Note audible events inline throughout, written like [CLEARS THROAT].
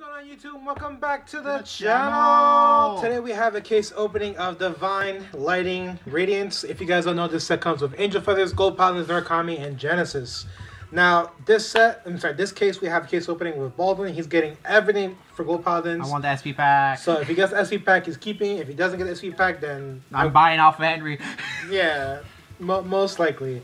going on YouTube? Welcome back to the, the channel. channel. Today we have a case opening of Divine Lightning Radiance. If you guys don't know, this set comes with Angel Feathers, Gold Paladins, Narukami, and Genesis. Now, this set, I'm sorry, this case we have a case opening with Baldwin. He's getting everything for Gold Paladins. I want the SP pack. so if he gets the SP pack, he's keeping. If he doesn't get the SP pack, then I'm buying off of Henry. yeah, mo- most likely.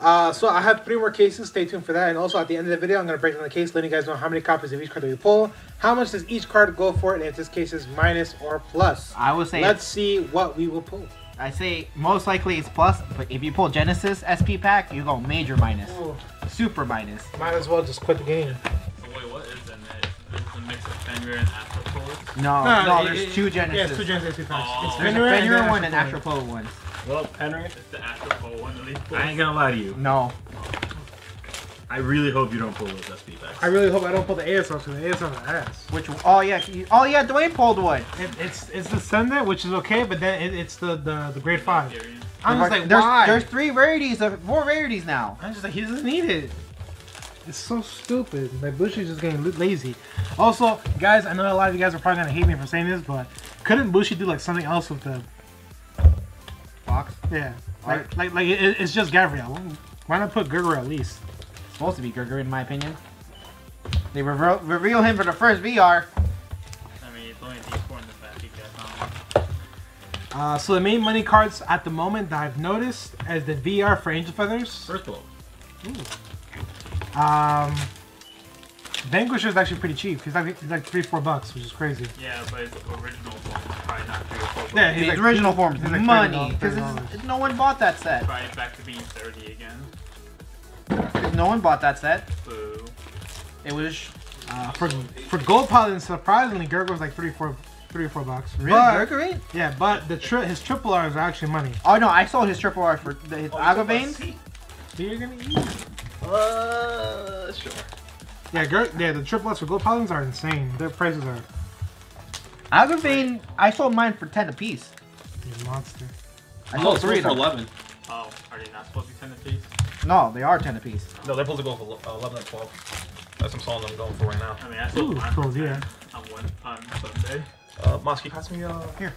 Uh, so I have three more cases. Stay tuned for that. And also at the end of the video, I'm going to break down the case, letting you guys know how many copies of each card that we pull, how much does each card go for, and if this case is minus or plus. I would say Let's see what we will pull. I say most likely it's plus, but if you pull Genesis SP pack, you go major minus, super minus. Might as well just quit the game. So wait, what is in it? Is a mix of Fenrir and Astropode? No, no, there's two Genesis. Yeah, two Genesis SP packs. Oh. It's There's Fenrir a Fenrir and one and Astropode. Astropode one. Well, Henry, It's the Astropode one at least. I ain't gonna lie to you. No. I really hope you don't pull those SP packs. I really hope I don't pull the ASR because the ASR is ass. Which? Oh yeah. you- Oh yeah. Dwayne pulled one. It, it's it's the Sender, which is okay, but then it, it's the, the, the grade 5. Valkyrian. I'm just like, there's, why? there's three rarities, of four rarities now. I'm just like, he doesn't need it. It's so stupid. Like, Bushi's just getting lazy. Also, guys, I know a lot of you guys are probably gonna hate me for saying this, but couldn't Bushi do like something else with the? Fox. Yeah, like like like it, it's just Gabriel. Why not put Gurgur at least? Supposed to be Gurgur in my opinion. They reveal, reveal him for the first VR. I mean, it's only these four in the back. You guys. Uh, so the main money cards at the moment that I've noticed as the VR for Angel Feathers. First blow. Um, Vanquisher is actually pretty cheap. He's like he's like three four bucks, which is crazy. Yeah, but it's original form. Probably not three or four. Yeah, bucks. he's The like- original form is like money because no one bought that set. Probably back to being 30 again. 'Cause No one bought that set. Boo. It was Uh, for for Gold Paladin, surprisingly, Gurgur was like three four three or four bucks. really But- Gurgur? Yeah, but the tri- his triple R's are actually money. Oh no, I sold his triple R for the, his Agavane. So you're gonna eat. Uh, sure. Yeah, Gur- yeah, the triple R's for Gold Paladins are insane. Their prices are Agavane, I sold mine for ten apiece. a monster. I sold three for 11. Oh, are they not supposed to be 10 apiece? No, they are ten apiece. No, they're supposed to go for uh, 11 and 12. That's what I'm selling them going for right now. I mean, I sold Ooh, mine cool, for yeah. 10 on one on Sunday. Uh, Mosky, pass me, uh, Here.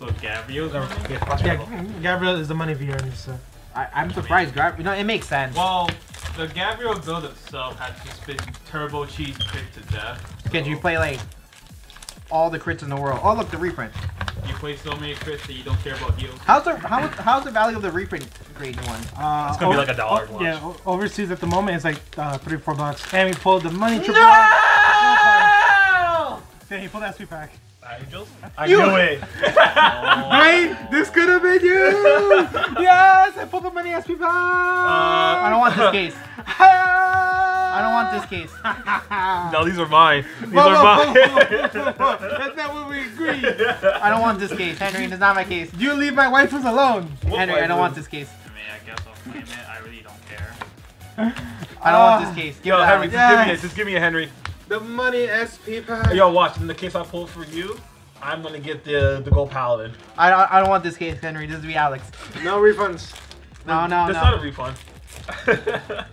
So Gabriel's Yeah, money? pass me Yeah, Gabriel is the money VR in this set. I, I'm surprised. Gra- know it makes sense. Well, the Gabriel build itself has just been turbo cheese crit to death. Because you play like all the crits in the world. Oh look, the reprint. You play so many crits that you don't care about heals. How's the how, how's the value of the reprint grade one? Uh, It's gonna be like a dollar o- watch. Yeah, overseas at the moment it's like uh, three four bucks. And we pulled the money triple No! R. Yeah, he pulled the SP pack. Angels? I You- knew it. [LAUGHS] Right? This could have been you! yes! I pulled the money SP pack! I don't want this case. I don't want this case. [LAUGHS] no, these are mine. These Whoa, are whoa, mine. whoa. [LAUGHS] That's not what we agreed. I don't want this case, Henry. It's not my case. You leave my waifus alone. Henry, I don't want this case. I mean, I guess I'll claim it. I really don't care. I don't want Ah. this case. Give Yo, Henry, out. just give me Yes. a, just give me a Henry. The money SP pack. Yo, watch. In the case I pulled for you, I'm gonna get the the gold paladin. I don't, I don't want this case, Henry. This is be Alex. No refunds. No, no, That's no. not a refund. [LAUGHS]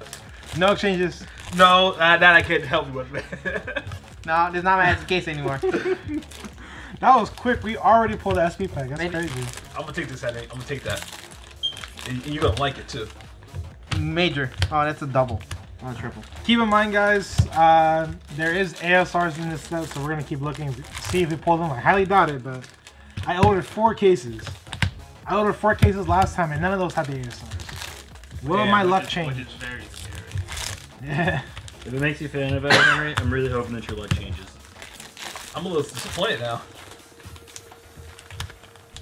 No exchanges. no, uh, that I can't help you with. [LAUGHS] No, this is not my case anymore. [LAUGHS] That was quick. We already pulled the SP pack. That's Maybe- crazy. I'm gonna take this, Henry. I'm gonna take that. And and you're gonna like it too. Major. Oh, that's a double. Not a triple. Keep in mind, guys, uh, there is ASRs in this set, so we're gonna keep looking, see if we pull them. I highly doubt it, but I ordered four cases. I ordered four cases last time, and none of those had the ASRs. Will Yeah, my luck is- change? Which is very scary. Yeah. If it makes you feel any better, Henry, I'm really hoping that your luck changes. I'm a little disappointed now.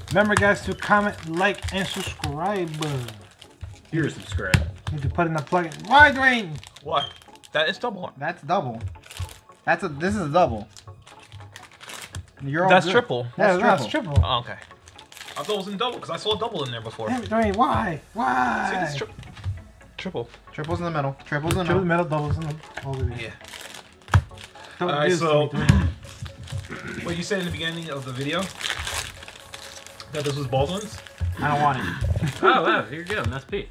Remember, guys, to comment, like, and subscribe. You're subscribed. Need to put in the plug-in. Why, Dwayne? What? That is double. That's double. That's a. This is a double. You're all That's good. triple. Yeah, That's that's triple. Oh, okay. I thought it was in double because I saw a double in there before. Damn it, Dwayne, why? See, Why? this tri- triple. Triples in the middle. Triples in the Triple middle. metal doubles in the over there. Yeah. Don't Alright, do this to so- me, [COUGHS] What you said in the beginning of the video that this was Baldwin's. I don't want it. [LAUGHS] Oh wow, here you go. That's Pete.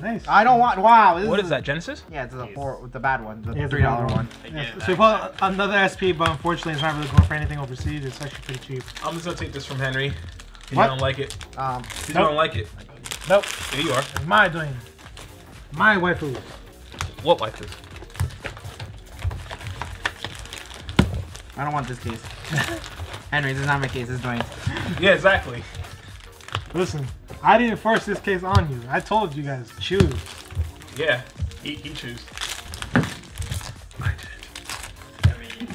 Nice. I don't want. Wow. This What is that, Genesis? Yeah, it's the four, the bad one, the Yeah, three dollar the bad one. Yeah, Again, so we bought another SP, but unfortunately, it's not really going for anything overseas. It's actually pretty cheap. I'm just gonna take this from Henry. You What? don't like it. Um, You Nope. don't like it. Nope. Here you are. It's my doing. My waifu. What like this? I don't want this case. [LAUGHS] Henry, this is not my case. This is Dwayne. Yeah, exactly. Listen, I didn't force this case on you. I told you guys, choose. Yeah. He, he choose. I mean, you,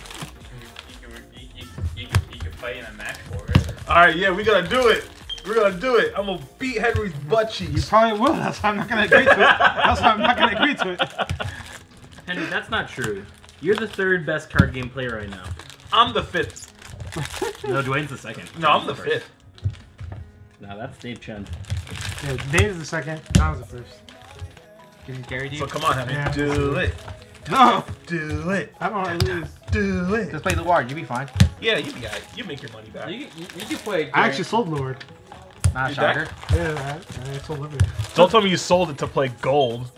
you, you, you, you, you can play in a match for it. All right, yeah, we gotta do it. We're gonna do it. I'm gonna beat Henry's butt cheeks. You probably will. That's why I'm not gonna agree to it. That's why I'm not gonna agree to it. [LAUGHS] Henry, that's not true. You're the third best card game player right now. I'm the fifth. No, Dwayne's the second. No, I'm the first. fifth. No, that's Dave Chen. Yeah, Dave's the second. Don's the first. Can you carry So come on, Henry. Yeah. Do it. No, Do it. I don't want to lose. Do it. Just play the ward. You'll be fine. Yeah, you be alright. You make your money back. You, you, you can play. I actually sold Lord. Not a shocker. Yeah, I, I sold Liberty. Don't tell me you sold it to play gold.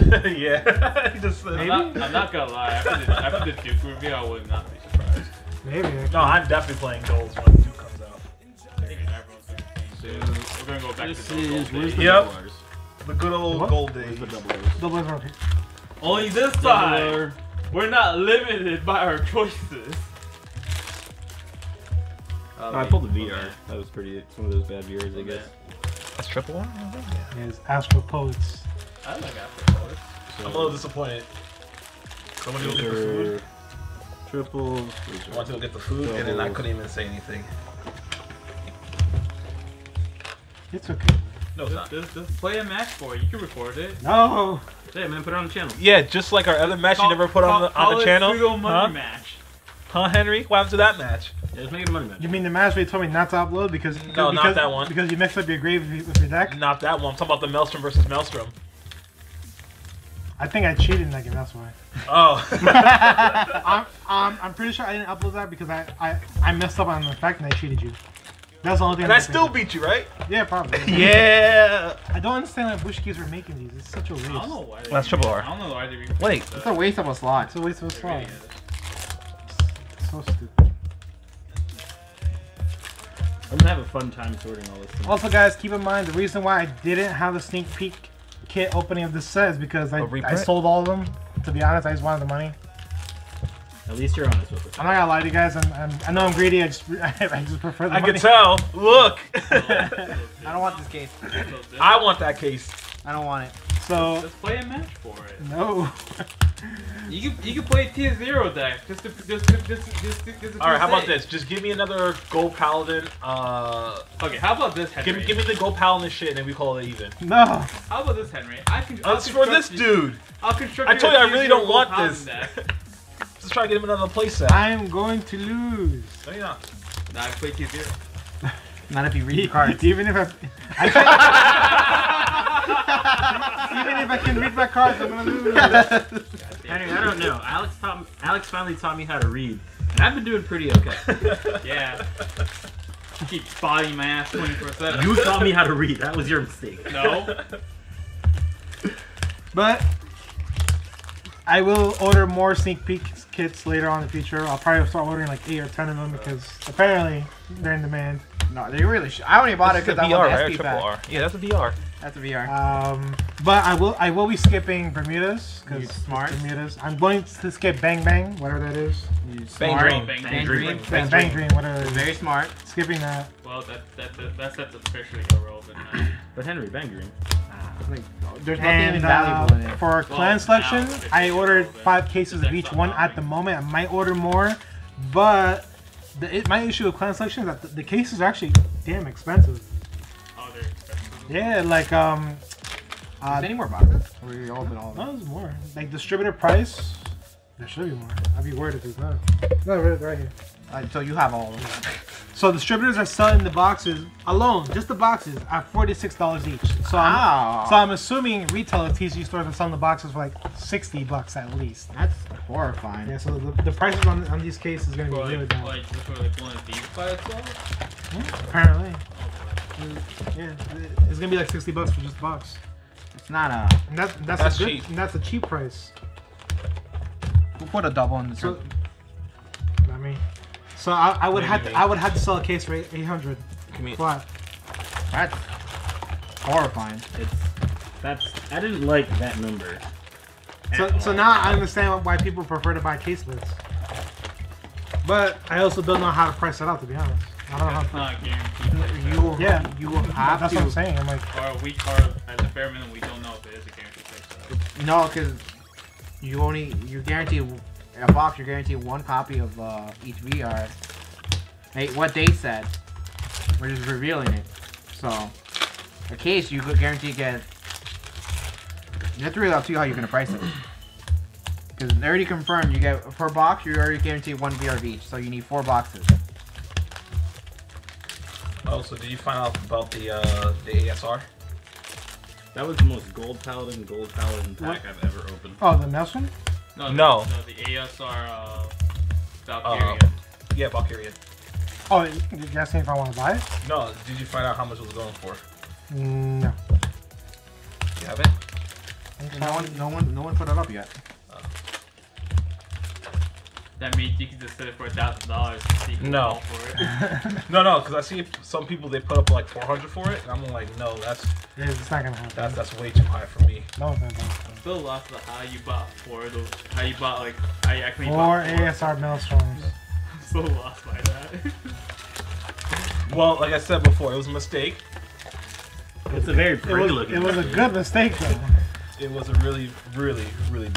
[LAUGHS] yeah. [LAUGHS] he just said. I'm not, I'm not gonna lie. After the, after the Duke review, I would not be surprised. Maybe. No, I'm definitely playing golds when gonna. We're gonna go back This to those is old where's days. the Yep. double R's? The good old What? gold Where's days. the double R's? Double over. Okay. Only this time, we're not limited by our choices. Oh, I pulled the VR. That was pretty. It's one of those bad VRs, I guess. That's triple one? Yes, Astropodes. I like Afro I'm a little disappointed. Somebody go get the food. Triples. I wanted to get the food, and then I couldn't even say anything. It's okay. No, it's Just, not. just, just play a match for it. You can record it. No. Hey, man, put it on the channel. Yeah, just like our other match you never put on the, Call on the it channel. Pseudo money Huh? match. huh, Henry? What happened to that match? Yeah, just make it a money match. You mean the match where you told me not to upload because No, because, not that one. because you mixed up your grave with with your deck? Not that one. I'm talking about the Maelstrom versus Maelstrom. I think I cheated in that game. That's why. Oh. [LAUGHS] [LAUGHS] I'm, um, I'm pretty sure I didn't upload that because I, I, I messed up on the fact and I cheated you. That's the only thing. and I can still beat you, right? Yeah, probably. [LAUGHS] Yeah. I don't understand why Bush keys are making these. It's such a waste. I don't know why. They That's triple R. I don't know why they. Wait. It's a waste of a slot. It's a waste of a It slot. really. So stupid. I'm gonna have a fun time sorting all this. Stuff. Also, guys, keep in mind the reason why I didn't have a sneak peek kit opening of this set is because I, reprint? sold all of them. To be honest, I just wanted the money. At least you're honest with it. I'm not gonna lie to you guys. I'm, I'm, I know I'm greedy. I just [LAUGHS] I just prefer the I money. can tell. Look. [LAUGHS] I don't want this case. I want that case. I don't want it. So let's play a match for it. no. You can you can play a tier zero deck just to just to, just to, just just All right, how about this? Just give me another gold paladin. Uh, Okay, how about this, Henry? give, me- give me the gold paladin shit, and then we call it even. No. How about this, Henry? I can. I'll That's for this you- dude. I'll construct. I told you I really don't want paladin this. [LAUGHS] deck. Just try to get him another playset. I'm going to lose. No, you're not. Nah, I play tier zero. Not if you read [LAUGHS] cards. Even if I, I [LAUGHS] can't- even if I can read my cards, I'm gonna lose. [LAUGHS] Henry, I don't know. Alex taught Alex finally taught me how to read, and I've been doing pretty okay. Yeah. Keep spotting my ass 24 7. you taught me how to read. That was your mistake. No. But I will order more sneak peek kits later on in the future. I'll probably start ordering like eight or ten of them because apparently they're in demand. No, they really should. I only bought it This is because a I VR, want right? the Or SP triple pack. Yeah, that's a VR. That's a VR. Um, but I will I will be skipping Bermudas because smart. Bermudas. I'm going to skip Bang Bang, whatever that is. You Bang smart. Dream. Bang, Bang Dream. Dream. Bang Bang Dream, whatever it is. Very smart. Skipping that. Well, that, that, that, that set's officially irrelevant now. [COUGHS] But Henry, Bang Green. Like, there's nothing even And valuable in uh, it. for clan selection, I ordered five cases of each one at the moment. I might order more, but the, it, my issue with clan selection is that the, the cases are actually damn expensive. Oh, they're expensive. Yeah, like um, uh, there any more boxes? We all of them? no, there's more. Like distributor price, there should be more. I'd be worried if there's not. No, right, right here. Uh, so you have all of them. [LAUGHS] So distributors are selling the boxes alone, just the boxes, at forty-six dollars each. So I'm, Wow. so I'm assuming retail at TCG stores are selling the boxes for like sixty bucks at least. That's horrifying. Yeah, so the, the prices on, on these cases is gonna be For really like, bad. like, just for like one of these by itself? Apparently. Yeah, it's gonna be like sixty bucks for just the box. It's not a. And that's that's, That's a good, cheap. And that's a cheap price. We'll put a double in the So, circle. I mean, so I, I would Maybe have to me. I would have to sell a case for eight hundred Give me. flat. That's horrifying. It's that's I didn't like that number. So, at so all. now I understand why people prefer to buy caseless. But I also don't know how to price it out, to be honest. I don't know It's how. not guaranteed. You will, Yeah, you will have That's to. what I'm saying. I'm like, Or we, or at the bare minimum, we don't know if it is a guaranteed fix. So. No, because you only you guarantee a box. You're guaranteed one copy of uh, each VR. Hey, what they said. We're just revealing it. So, a case you could guarantee get. You have to really up to you how you're gonna price it. [CLEARS THROAT] Because they already confirmed you get per box. You're already guaranteed one VR of each. So you need four boxes. Oh, so did you find out about the uh, the ASR? That was the most gold paladin, gold paladin pack I've ever opened. oh, the next one? No, No. no, the ASR uh, Valkyria. Uh, yeah, Valkyria. Oh, you asking if I want to buy it? No, did you find out how much it was going for? Mm, No. You haven't? No one, no one, no one put it up yet. That means you can just set it for a thousand dollars and see who No. for it. [LAUGHS] No, no, because I see some people they put up like 400 for it, and I'm like, no, that's Yeah, It's not gonna happen. that's that's way too high for me. no, it's not gonna I'm still lost to how you bought four of those. How you bought like how you actually Four bought four. ASR Maelstroms. [LAUGHS] I'm so lost by that. Well, like I said before, it was a mistake. It's a very It pretty was, looking. it was a good mistake, though. It was a really, really, really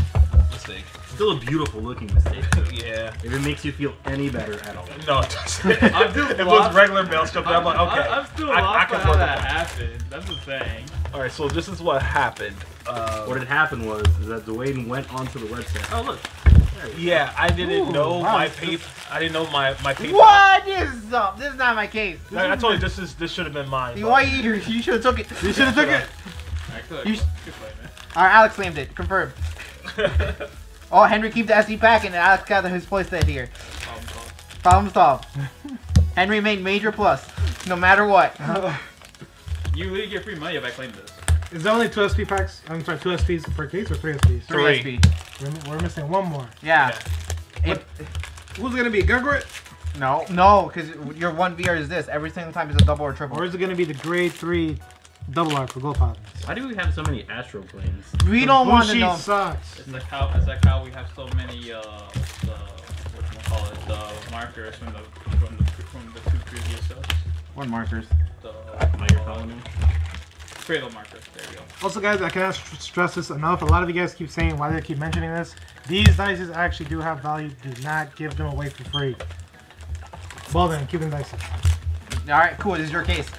mistake. Still a beautiful looking mistake. [LAUGHS] yeah. if it makes you feel any better at all. No, it doesn't. [LAUGHS] I'm still it was regular maelstrom. and I'm like, okay. I, am still I- I lost can by how that with happened. That's the thing. All right, so this is what happened. Uh, What had happened was is that Dwayne went onto the website. Oh look, yeah, I didn't Ooh, know wow. my pay. I didn't know my my PayPal. What? This is uh, this is not my case. I, I told you this is this should have been mine. You but- why you you should have took it. You should have took it. I could. You You s- could play, man. All right, Alex claimed it. Confirmed. [LAUGHS] Oh, Henry keep the SP pack and Alex got his place set here. Problem solved. Problem solved. [LAUGHS] Henry made major plus, no matter what. You literally get free money if I claim this. Is there only two SP packs? I'm sorry, two SPs per case or three SPs? Three. SP. We're, we're missing one more. Yeah. Yeah. It- Who's gonna be Gugrit? no, no, because your one VR is this. Every single time is a double or triple. Or is it gonna be the grade three double R for Gold Paladins? Why do we have so many astro planes? we don't want to Bullshit know. sucks. It's like how it's like how we have so many uh the what call it the markers from the from the from the two previous sets. One markers. The Mega uh, colony. Cradle markers. There you go. Also, guys, I cannot st- stress this enough. A lot of you guys keep saying why they keep mentioning this. These dices actually do have value. Do not give them away for free. Well then, keep them dicey. All right, cool. This is your case.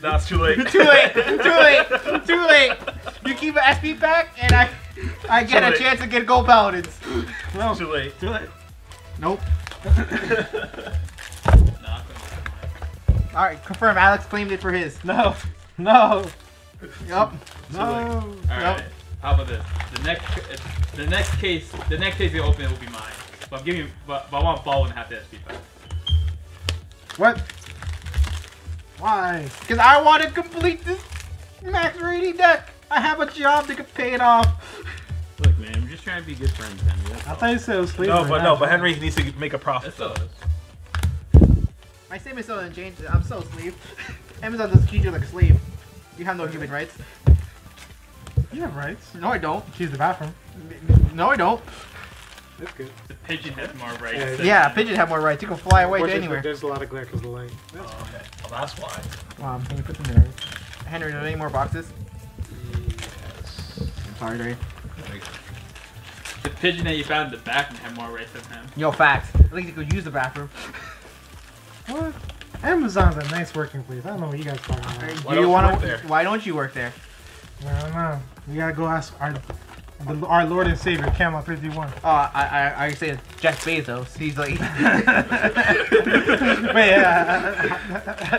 That's [LAUGHS] too late. Too late. Too late. Too late. You keep an SP pack, and I, I get Too a late. chance to get gold paladins. No, too late. do it. Nope. [LAUGHS] Nah, I couldn't get mine. All right, confirm. Alex claimed it for his. No, [LAUGHS] no, Yup. no. All right. How about this? The next, the next case, the next case we open will be mine. But give me, but, but I want ball and half the SP back. What? Why? Because I want to complete this max rating deck. I have a job to pay it off. Look, man, I'm just trying to be good friends, Henry. That's I all. thought you said it was No, slavery. but no, but Henry needs to make a profit. It's still is. My statement still hasn't changed. I'm still a slave. [LAUGHS] Amazon doesn't treat you like a slave. You have no human rights. You have rights. No, I don't. Use the bathroom. No, I don't. That's good. The pigeon has more rights. Yeah, than- Yeah, pigeon have more rights. You can fly away to anywhere. There's a lot of glare because of the light. Oh, okay. Well, that's why. Wow, um, can you put them there? Henry, are there any more boxes? I'm sorry, Dre. The pigeon that you found in the bathroom had more rights than him. Yo, facts. At least you could use the bathroom. What? Amazon's a nice working place. I don't know what you guys are talking about. Why Do don't you you want work to? there? Why don't you work there? I don't know. We gotta go ask our the, our Lord and Savior, Camelot 51. Oh, I I, I say Jeff Bezos. He's like, [LAUGHS] Wait, uh,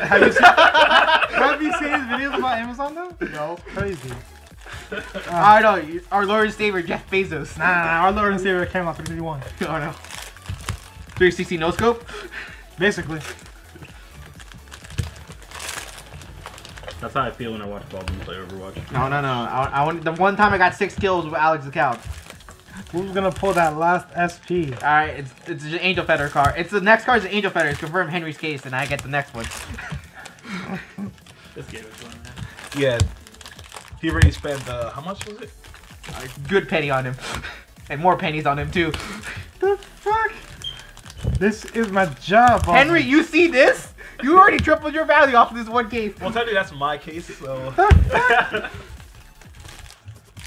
have you seen have you seen his videos about Amazon though? no. Crazy. I know our Lord and Savior Jeff Bezos. Nah, nah, nah, our Lord and Savior, Camelot 351. [LAUGHS] Oh no. 360 no scope. Basically. That's how I feel when I watch Baldwin play Overwatch. No, no, no. I, I want the one time I got six kills with Alex's account. Who's gonna pull that last SP? All right, it's it's an Angel Feather card. It's the next card is an Angel Feather. It's confirmed Henry's case, and I get the next one. This game is fun, man. Yeah. He already spent, uh, how much was it? Uh, Good penny on him, and more pennies on him too. The fuck? This is my job. Henry, you see this? You already tripled your value off of this one case. Well, technically that's my case, so. [LAUGHS]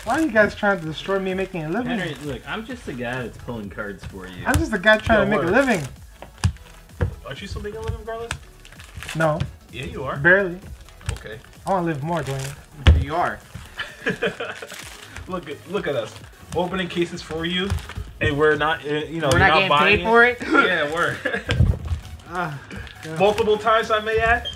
Why are you guys trying to destroy me making a living? Henry, look, I'm just a guy that's pulling cards for you. I'm just a guy trying Yo, to make a living. Aren't you still making a living regardless? No, Yeah, you are. barely. Okay. I want to live more, Dwayne. You are. [LAUGHS] look at look at us opening cases for you, and we're not, uh, you know, We're you're not getting buying paid for it. [LAUGHS] Yeah, we're Multiple times I may add.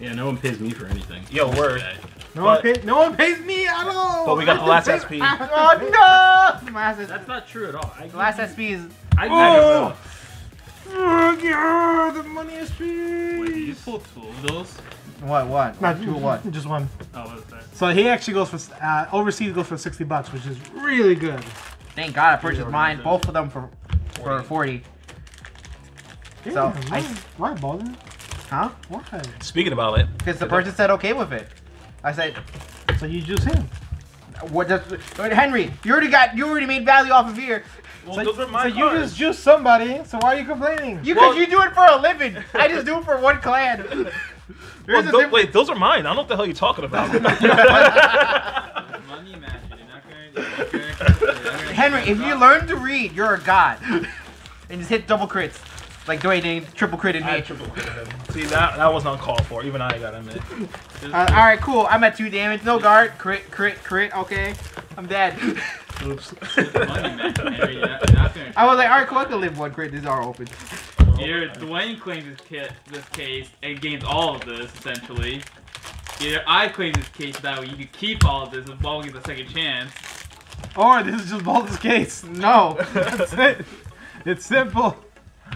Yeah, no one pays me for anything. Yo, word. Okay. no one But- pays. No one pays me at all. But we got the last [LAUGHS] SP. oh no! My last, That's not true at all. I the last SP is. I, Oh! Oh, yeah, the money SP. Wait, you pull two of those? What? What? Not two. What? Just one. Oh, what is that? So he actually goes for uh, overseas goes for sixty bucks, which is really good. Thank God I purchased mine. Both of them for for forty. So, Damn, I- why, why Baldwin? Huh? Why? Speaking about it, Because the person said okay with it. I said, So you juice him. what does Henry? You already got. You already made value off of here. well, So, those are my so you just juice somebody. So why are you complaining? You Well- cause you do it for a living. I just do it for one clan. [LAUGHS] Well, There's a wait, those are mine. I don't know what the hell you're talking about. [LAUGHS] [LAUGHS] Henry, if you learn to read, you're a god. and just hit double crits. Like Dwayne did triple critted I me. triple critted him. See, that that was not called for. Even I got him. admit. Just- Uh, Alright, cool. I'm at two damage. No guard. Crit, crit, crit. Okay. I'm dead. [LAUGHS] Oops. just [LAUGHS] money match. Henry, you're not, you're not gonna. I was like, alright, cool. I can live one crit. These are open. Either Dwayne claims this, kit, this case and gains all of this, essentially. Either I claim this case that way you can keep all of this and Ball gets a second chance. Or this is just Baldwin's case. No. [LAUGHS] That's it. It's simple.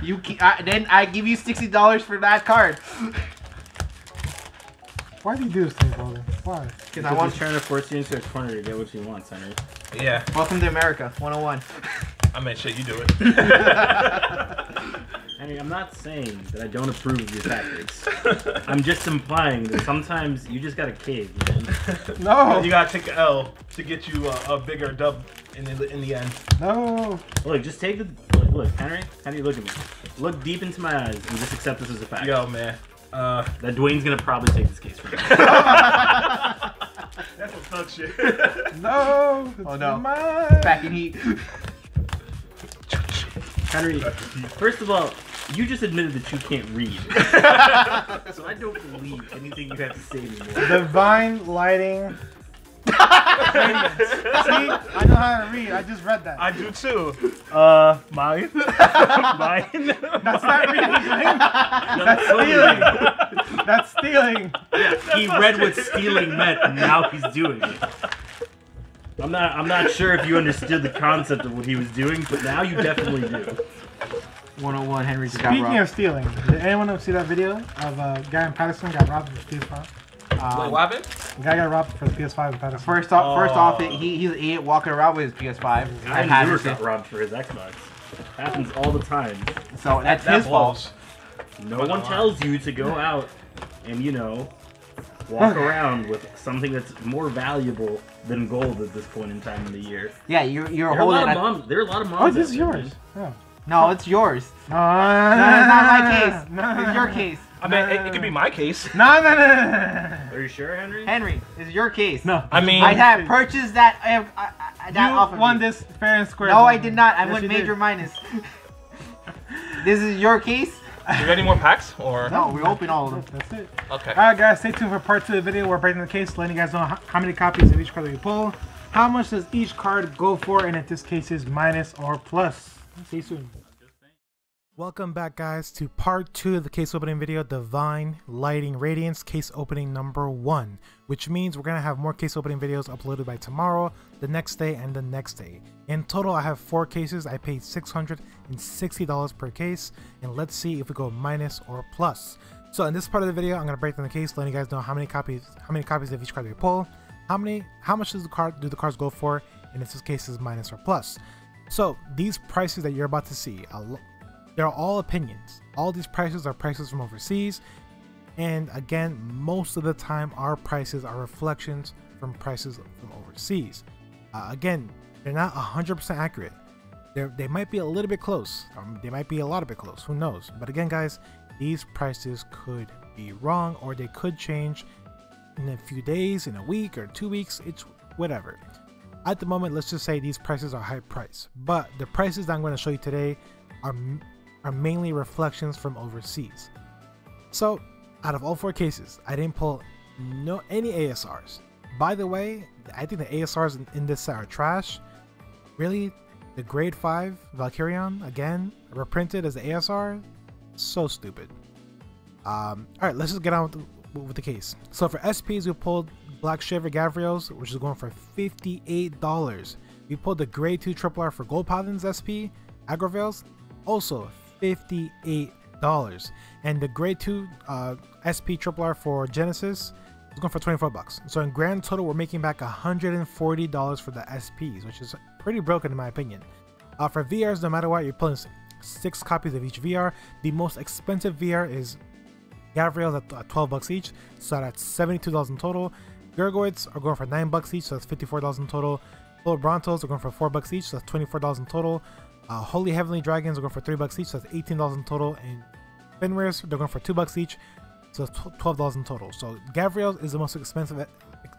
You ke- I, then I give you sixty dollars for that card. Why do you do this to me, Baldwin? Why? Because I want. he's trying to force you into a corner to get what you want, Henry. Yeah, Welcome to America, 101. I meant shit. You do it. [LAUGHS] [LAUGHS] Henry, I'm not saying that I don't approve of your tactics. I'm just implying that sometimes you just gotta cave, man. [LAUGHS] No. you gotta take a L to get you a, a bigger dub in the in the end. No. Look, just take the look, look, Henry. Henry, look at me. Look deep into my eyes and just accept this as a fact. Yo, man. Uh, That Dwayne's gonna probably take this case from me. [LAUGHS] [LAUGHS] that's some thug shit. No. Oh, no. Mine. Back in heat. Henry, first of all, you just admitted that you can't read. [LAUGHS] so I don't believe anything you have to say anymore. Divine lighting. [LAUGHS] See, I know how to read. I just read that. I do too. Uh, mine. [LAUGHS] mine. That's not reading. That's stealing. That's stealing. Yeah, he read what stealing meant, and now he's doing it. I'm not. I'm not sure if you understood the concept of what he was doing, but now you definitely do. 101, Henry just got Speaking of stealing, did anyone else see that video of a guy in Paterson got robbed with his PS5? Um, what happened? The guy got robbed for the PS5 in Paterson. First off, first Oh. off, he he's an idiot walking around with his PS5. I I had never got robbed for his Xbox. Happens all the time. so that's That his fault. No But one no, tells you to go out and you know walk [LAUGHS] around with something that's more valuable than gold at this point in time in the year. Yeah, you're you're There are a holding. lot of a- moms. There are a lot of moms. Oh, this is yours. man. No, it's yours. [LAUGHS] [LAUGHS] No, No, it's not my case. No, It's your case. I mean, it, it could be my case. No, no, no, no, no. Are you sure, Henry? Henry, it's your case. No. I mean, I have purchased that. Uh, uh, uh, that You off of won you. this fair and square. No, I did not. I Yes, went major did. minus. [LAUGHS] this is your case. Do you got any more packs or? No, we open all of them. That's it. Okay. Alright guys, stay tuned for part two of the video. We're breaking the case, letting you guys know how, how many copies of each card we pull, how much does each card go for, and if this case is minus or plus. See you soon. Welcome back guys to part two of the case opening video, Divine Lightning Radiance case opening number one, which means we're going to have more case opening videos uploaded by tomorrow, the next day, and the next day. In total, I have four cases. I paid $660 per case, and let's see if we go minus or plus. So in this part of the video, I'm gonna break down the case, letting you guys know how many copies, how many copies of each card we pull, how many, how much does the card do the cards go for, and in this case is minus or plus. So these prices that you're about to see, they're all opinions. All these prices are prices from overseas, and again, most of the time, our prices are reflections from prices from overseas. Uh, again, they're not 100% accurate. They're, they might be a little bit close. Um, they might be a lot of bit close. Who knows? But again, guys, these prices could be wrong or they could change in a few days, in a week, or two weeks. It's whatever. At the moment, let's just say these prices are high price. But the prices that I'm going to show you today are, are mainly reflections from overseas. So out of all four cases, I didn't pull no any ASRs. By the way, I think the ASRs in, in this set are trash. Really, the grade 5 Valkyrion, again, reprinted as the ASR? So stupid. Um, Alright, let's just get on with the, with the, case. So for SPs, we pulled Black Shiver Gavriels, which is going for $58. We pulled the grade 2 Triple R for Gold Paladins SP, Agrovales, also $58 and the grade 2 uh, SP Triple R for Genesis is going for 24 bucks. So in grand total, we're making back $140 for the SPs, which is pretty broken in my opinion. Uh, for VRs, no matter what, you're pulling six copies of each VR. The most expensive VR is Gavriel's at 12 bucks each, so that's $72 in total. Gargoyles are going for 9 bucks each, so that's $54 in total. Little Brontos are going for 4 bucks each, so that's $24 in total. Uh, Holy Heavenly Dragons are going for 3 bucks each, so that's $18 in total. And Fenrirs, they're going for 2 bucks each, so it's $12 in total. So Gavriel is the most expensive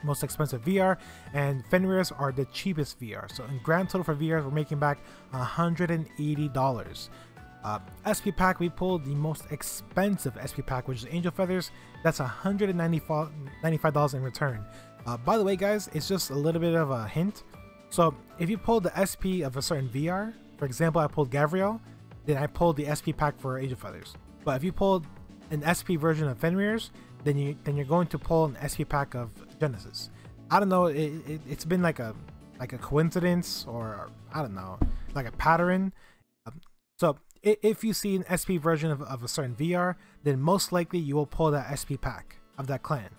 most expensive VR, and Fenrirs are the cheapest VR. So in grand total for VRs, we're making back $180. Uh, SP pack, we pulled the most expensive SP pack, which is Angel Feathers. That's $195 in return. Uh, by the way, guys, it's just a little bit of a hint. So if you pull the SP of a certain VR, for example, I pulled Gavriel, then I pulled the SP pack for Angel Feathers. But if you pulled an SP version of Fenrir's, then you then you're going to pull an SP pack of Genesis. I don't know. It, it, it's been like a like a coincidence or I don't know, like a pattern. Um, so if you see an SP version of, of a certain VR, then most likely you will pull that SP pack of that clan.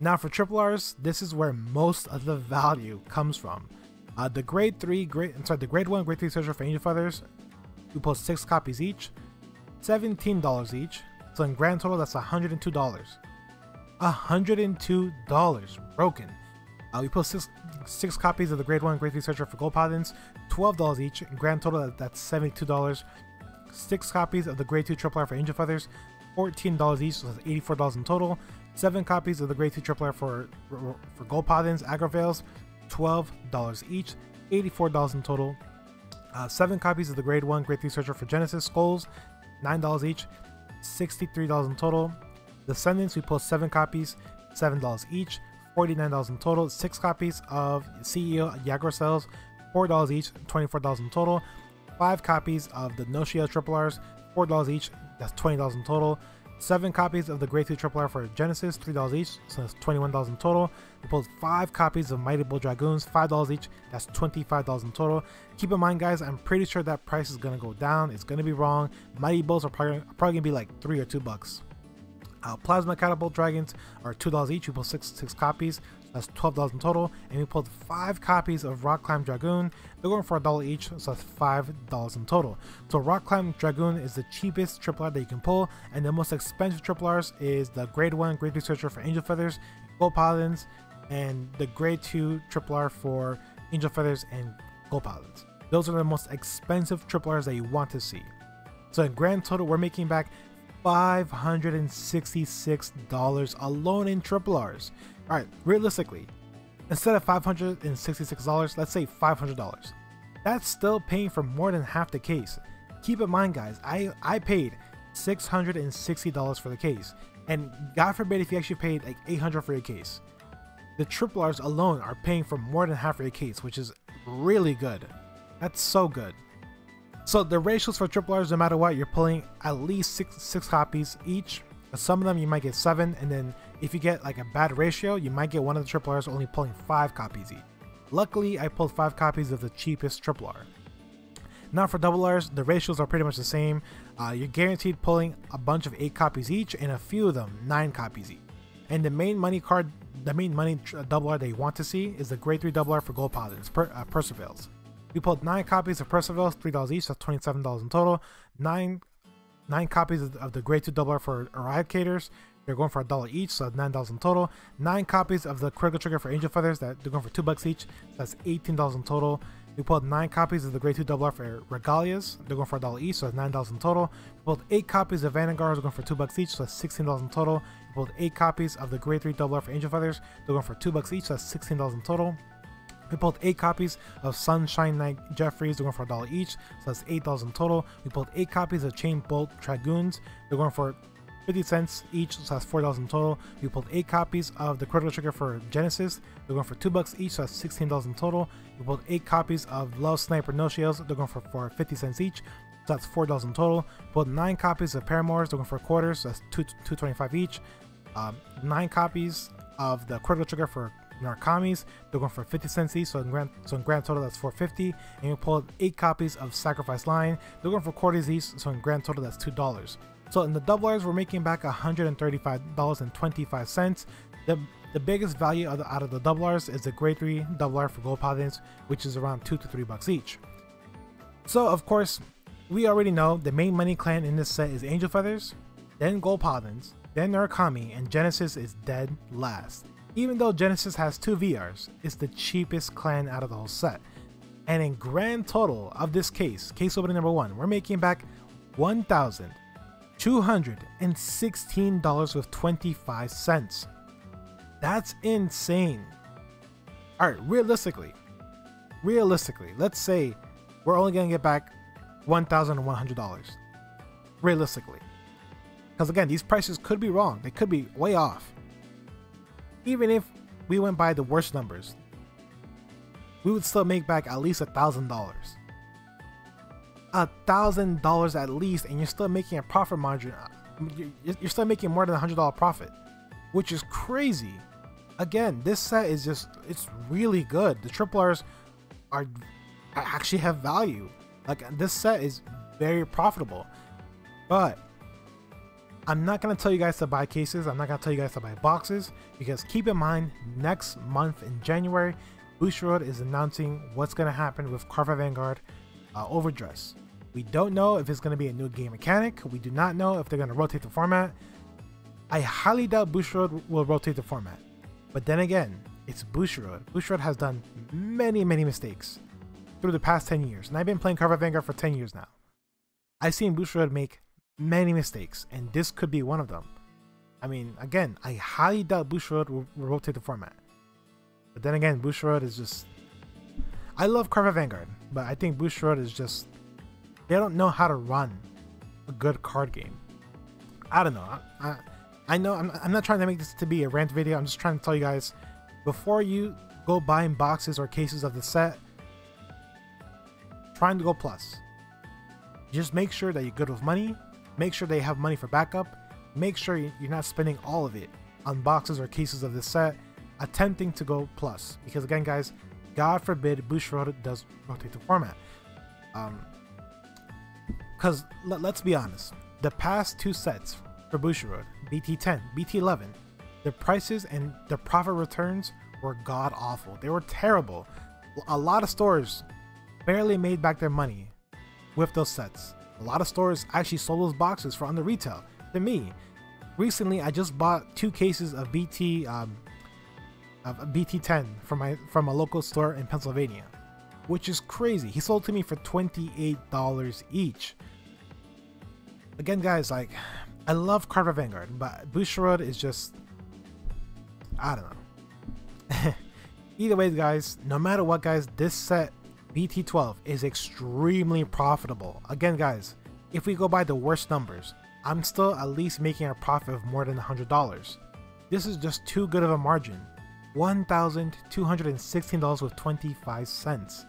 Now for triple R's, this is where most of the value comes from. Uh, the grade 3, grade, I'm sorry, the grade 1, grade 3 Searcher for Angel Feathers, we post 6 copies each, $17 each, so in grand total that's $102. $102 broken. Uh, we post six, six copies of the grade 1, grade 3 Searcher for Gold Paladins, $12 each, grand total that's $72. 6 copies of the grade 2 Triple R for Angel Feathers, $14 each, so that's $84 in total. 7 copies of the grade 2 Triple R for, for Gold Paladins, Agrovales, $12 each, $84 in total. Uh, 7 copies of the Grade 1, Grade 3 Searcher for Genesis Skulls, $9 each, $63 in total. The Descendants, we post 7 copies, $7 each, $49 in total. 6 copies of CEO Yggdrasils, $4 each, $24 in total. 5 copies of the Noshio Triple R's, $4 each, that's $20 in total. Seven copies of the Grade 2 Triple R for Genesis, $3 each, so that's $21 in total. We pulled five copies of Mighty Bull Dragoons, $5 each, that's $25 in total. Keep in mind, guys, I'm pretty sure that price is gonna go down. It's gonna be wrong. Mighty Bulls are probably, probably gonna be like three or two bucks. Uh, Plasma Catapult Dragons are $2 each. We pulled six, six copies. That's $12 in total. And we pulled five copies of Rock Climb Dragoon. They're going for a dollar each, so that's $5 in total. So Rock Climb Dragoon is the cheapest triple R that you can pull. And the most expensive triple Rs is the Grade 1 Grade 2 Searcher for Angel Feathers, Gold Paladins, and the Grade 2 triple R for Angel Feathers and Gold Paladins. Those are the most expensive triple Rs that you want to see. So in grand total, we're making back $566 alone in triple R's. Alright, realistically, instead of $566, let's say $500. That's still paying for more than half the case. Keep in mind guys, I, I paid $660 for the case. And God forbid if you actually paid like 800 for your case. The triple R's alone are paying for more than half of your case, which is really good. That's so good. So the ratios for triple R's, no matter what, you're pulling at least six six copies each. Some of them you might get seven, and then if you get like a bad ratio, you might get one of the triple R's only pulling five copies each. Luckily, I pulled five copies of the cheapest triple R. Now for double R's, the ratios are pretty much the same. Uh, you're guaranteed pulling a bunch of 8 copies each, and a few of them 9 copies each. And the main money card, the main money double R that you want to see is the grade 3 double R for Gold Paladins, per, uh, Perseverance. We pulled 9 copies of Perseverance, $3 each, that's $27 in total. 9 nine copies of, of the grade 2 double R for Eradicators, they're going for a dollar each, so that's nine dollars in total. Nine copies of the critical trigger for Angel Feathers, that they're going for two bucks each. That's eighteen dollars in total. We pulled nine copies of the grade two double R for Regalias, they're going for a dollar each, so that's nine dollars in total. We pulled eight copies of Vanguards, they're going for two bucks each, so that's sixteen dollars in total. We pulled eight copies of the grade three double R for Angel Feathers, they're going for two bucks each, so that's sixteen dollars in total. We pulled eight copies of Sunshine Knight Jeffries, they're going for a dollar each, so that's eight dollars in total. We pulled eight copies of Chain Bolt Dragoons, they're going for 50 cents each, so that's four dollars in total. We pulled eight copies of the Critical Trigger for Genesis, they're going for two bucks each, so that's sixteen dollars in total. We pulled eight copies of Love Sniper Nociels, they're going for, for 50 cents each, so that's four dollars in total. We pulled nine copies of Paramours, they're going for quarters, so that's two two twenty five each. Um, nine copies of the Critical Trigger for Narukamis. They're going for 50 cents each, so in grand, so in grand total that's 450. And we pulled eight copies of Sacrifice Line. They're going for quarters each, so in grand total that's two dollars. So in the double R's, we're making back $135.25. The the biggest value out of the double R's is the grade 3 double R for gold paladins, which is around 2 to 3 bucks each. So of course, we already know the main money clan in this set is Angel Feathers, then Gold Paladins, then Narukami, and Genesis is dead last. Even though Genesis has two VRs, it's the cheapest clan out of the whole set. And in grand total of this case, case opening number one, we're making back $1,216 with 25 cents. That's insane. Alright, realistically, realistically, let's say we're only gonna get back $1,100. Realistically. Because again, these prices could be wrong. They could be way off. Even if we went by the worst numbers, we would still make back at least a thousand dollars. A thousand dollars at least, and you're still making a profit margin. Uh, you're still making more than a hundred dollar profit, which is crazy. Again, this set is just, it's really good. The triple R's are actually have value. Like this set is very profitable. But I'm not gonna tell you guys to buy cases. I'm not gonna tell you guys to buy boxes because keep in mind, next month in January, Bushiroad is announcing what's gonna happen with Cardfight Vanguard uh, Overdress. We don't know if it's gonna be a new game mechanic. We do not know if they're gonna rotate the format. I highly doubt Bushiroad will rotate the format. But then again, it's Bushiroad. Bushiroad has done many, many mistakes through the past 10 years. And I've been playing Cardfight Vanguard for 10 years now. I've seen Bushiroad make many mistakes, and this could be one of them. I mean, again, I highly doubt Bushiroad will, rotate the format. But then again, Bushiroad is just... I love Cardfight Vanguard, but I think Bushiroad is just... They don't know how to run a good card game. I don't know. I, I, I know I'm, I'm not trying to make this to be a rant video. I'm just trying to tell you guys, before you go buying boxes or cases of the set, trying to go plus. Just make sure that you're good with money. Make sure they have money for backup. Make sure you're not spending all of it on boxes or cases of the set, attempting to go plus. Because again, guys, God forbid Bushiroad does rotate the format. Um, because let, us be honest, the past two sets for Bushiroad, BT10, BT11, the prices and the profit returns were god awful. They were terrible. A lot of stores barely made back their money with those sets. A lot of stores actually sold those boxes for under retail. To me, recently I just bought two cases of BT um, of BT10 from my from a local store in Pennsylvania, which is crazy. He sold to me for $28 each. Again, guys, like I love Cardfight Vanguard, but Bushiroad is just I don't know. [LAUGHS] Either way, guys, no matter what, guys, this set BT12 is extremely profitable. Again, guys, if we go by the worst numbers, I'm still at least making a profit of more than $100. This is just too good of a margin. $1,216 with 25 cents.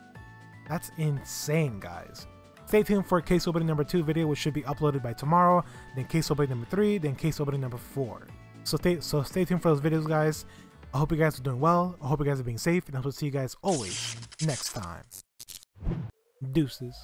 That's insane, guys. Stay tuned for case opening number 2 video which should be uploaded by tomorrow, then case opening number 3, then case opening number 4. So stay, so stay tuned for those videos, guys. I hope you guys are doing well, I hope you guys are being safe, and I will see you guys always next time. Deuces.